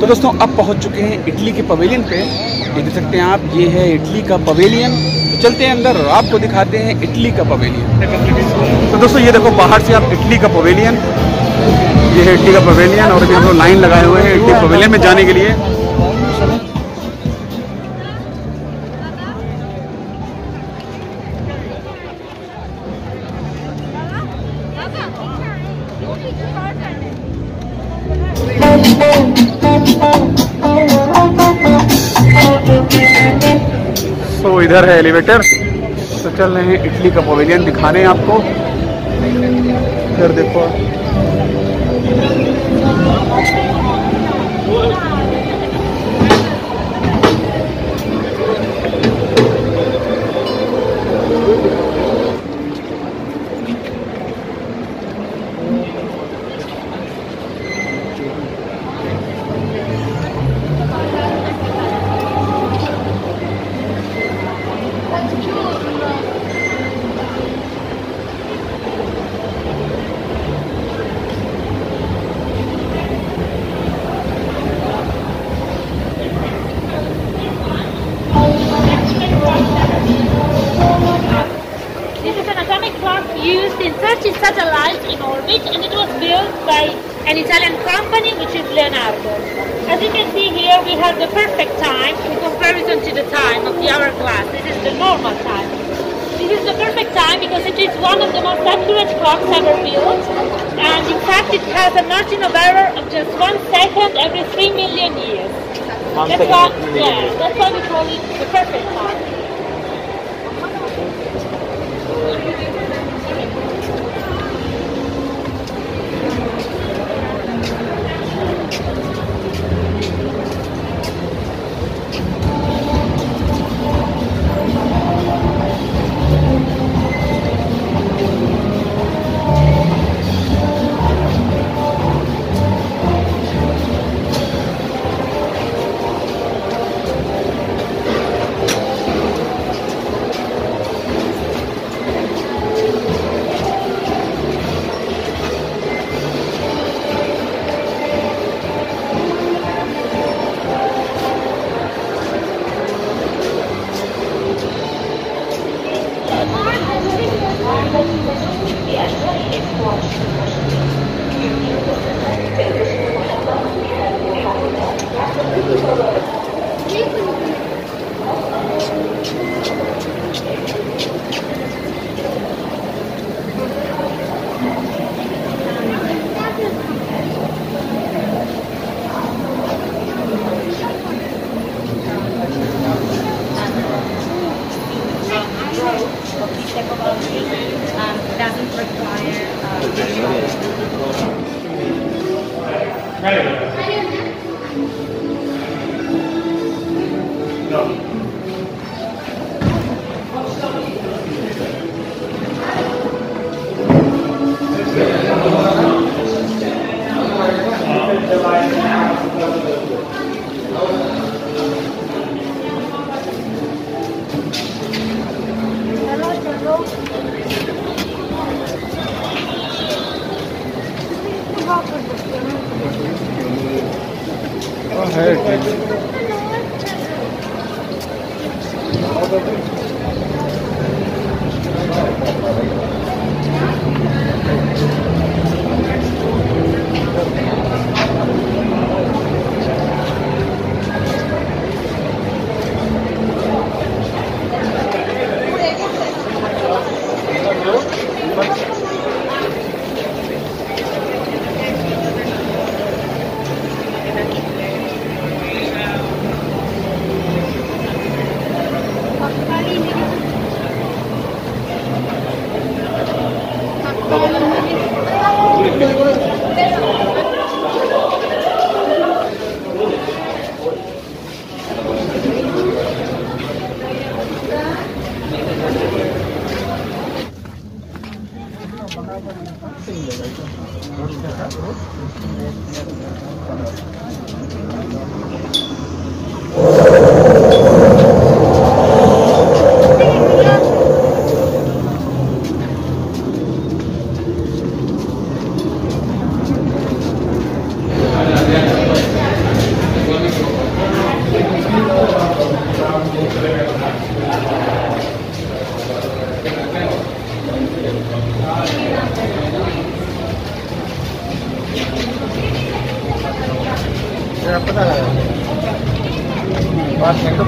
तो दोस्तों, अब पहुँच चुके हैं इटली के पवेलियन पे। ये देख सकते हैं आप, ये है इटली का पवेलियन तो चलते हैं अंदर, और आपको दिखाते हैं इटली का पवेलियन तो दोस्तों, ये देखो, बाहर से आप इटली का पवेलियन ये है इटली का पवेलियन और अभी हम लोग लाइन लगाए हुए हैं इटली पवेलियन में जाने के लिए। सो इधर है एलिवेटर। तो चल रहे हैं इटली का पवेलियन दिखाने आपको। इधर देखो used in 30 satellites in orbit and it was built by an Italian company which is Leonardo. As you can see here we have the perfect time in comparison to the time of the hourglass. This is the normal time. This is the perfect time because it is one of the most accurate clocks ever built and in fact it has a margin of error of just one second every 3 million years. that's why, yeah, that's why we call it the perfect time. Doesn't require Right. No. Obrigado. Thank you. 现在不在了我